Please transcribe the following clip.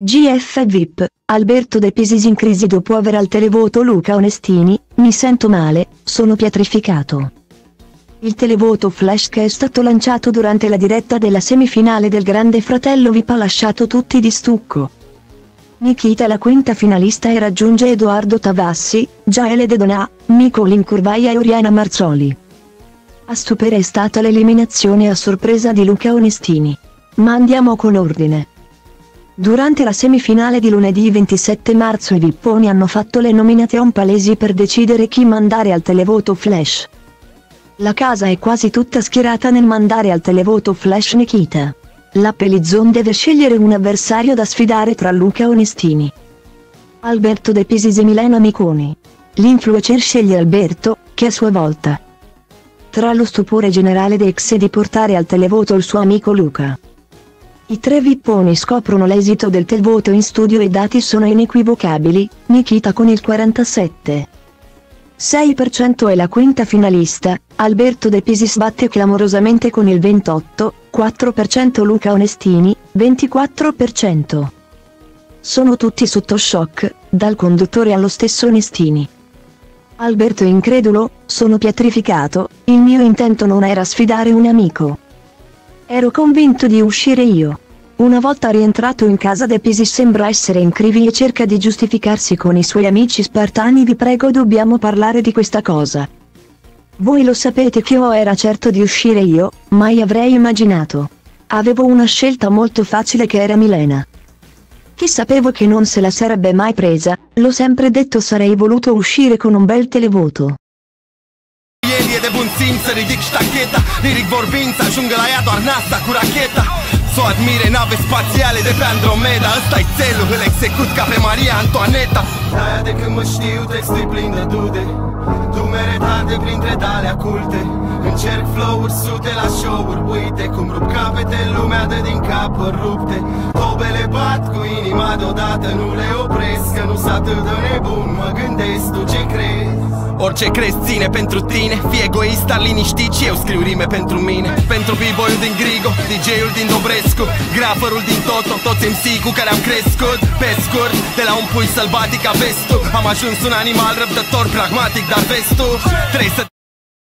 GF VIP, Alberto De Pisis in crisi dopo aver al televoto Luca Onestini, mi sento male, sono pietrificato. Il televoto flash che è stato lanciato durante la diretta della semifinale del Grande Fratello VIP ha lasciato tutti di stucco. Nikita la quinta finalista e raggiunge Edoardo Tavassi, Gaele De Donà, Nicolin Curvaia e Oriana Marzoli. A stupere è stata l'eliminazione a sorpresa di Luca Onestini. Ma andiamo con ordine. Durante la semifinale di lunedì 27 marzo i Vipponi hanno fatto le nomination palesi per decidere chi mandare al televoto flash. La casa è quasi tutta schierata nel mandare al televoto flash Nikita. La Pelizzon deve scegliere un avversario da sfidare tra Luca Onestini, Alberto De Pisis e Milena Miconi. L'influencer sceglie Alberto, che a sua volta tra lo stupore generale Dex e di portare al televoto il suo amico Luca. I tre vipponi scoprono l'esito del televoto in studio e i dati sono inequivocabili, Nikita con il 47,6% è la quinta finalista, Alberto De Pisis batte clamorosamente con il 28,4% Luca Onestini, 24%. Sono tutti sotto shock, dal conduttore allo stesso Onestini. Alberto incredulo, sono pietrificato, il mio intento non era sfidare un amico. Ero convinto di uscire io. Una volta rientrato in casa De Pisi sembra essere in crisi e cerca di giustificarsi con i suoi amici spartani vi prego dobbiamo parlare di questa cosa. Voi lo sapete che io era certo di uscire io, mai avrei immaginato. Avevo una scelta molto facile che era Milena. Chi sapevo che non se la sarebbe mai presa, l'ho sempre detto sarei voluto uscire con un bel televoto. E de bun simț să ridic ștacheta. Liric vorbind să ajungă la ea doar NASA cu racheta. Să o admire nave spațiale de pe Andromeda. Ăsta-i țelul, îl execut ca pe Maria Antoaneta. De-aia de când mă știu textul plin de dude. Dumere date printre dale culte. Încerc flow-uri, sute la show-uri. Uite cum rup capete, lumea de din cap rupte. Tobele bat cu inima deodată Nu le opresc, că nu s atât de nebun. Mă gândesc, tu ce crezi? Orice crezi ține pentru tine Fii egoist, dar liniștit și eu scriu rime pentru mine. Pentru b-boy din Grigo, DJ-ul din Dobrescu Graferul din Toto, toți MC cu care am crescut Pe scurt, de la un pui sălbatic a vestu Am ajuns un animal răbdător, pragmatic, dar vestul Trebuie să